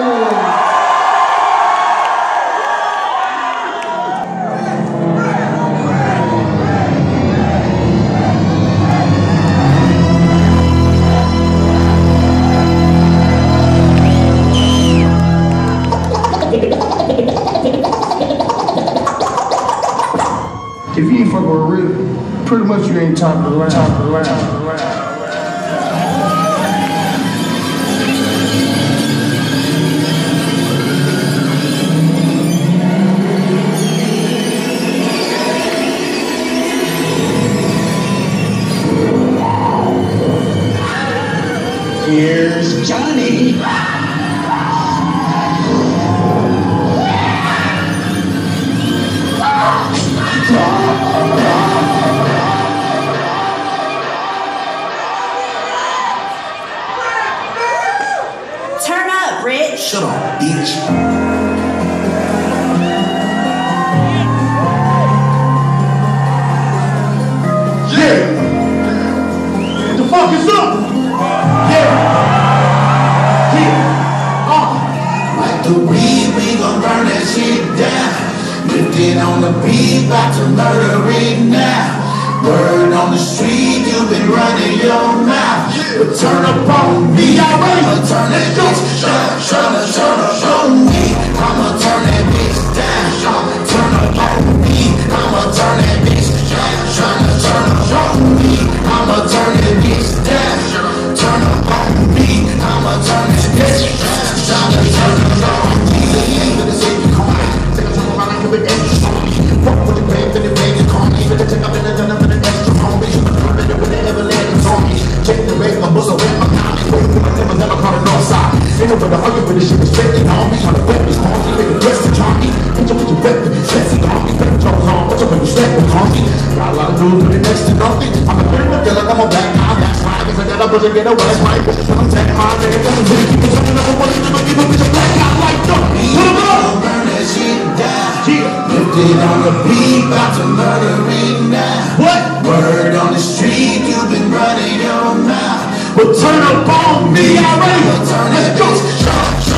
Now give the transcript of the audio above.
If you ain't fucking real, pretty much you ain't talking around. Talking around. Around. Here's Johnny. Turn up, Rich. Shut up, bitch. Yeah! The fuck is up? Like the weed, we gon' burn that shit down. Lifted on the beat, about to murder it now. Word on the street, you been running your mouth. But turn up on me, I'ma turn that bitch call it north side. Ain't no better argue with this shit, it's straight on me. Tryna whip this on me, make a dress to charm me. Put your, weapon, sexy. Better talk on, put your, put your slack with on me. Got a lot of dudes it next to nothing. I'm a like I'm a guy, that's right. Cause I got a push and get away, that's right. I'm my name, I'm gonna keep it something up. I wanna give a, give a bitch a black guy like. Put up! Burn that shit down. Lifted on the beat, about to Turn up on me already. Turn that bitch,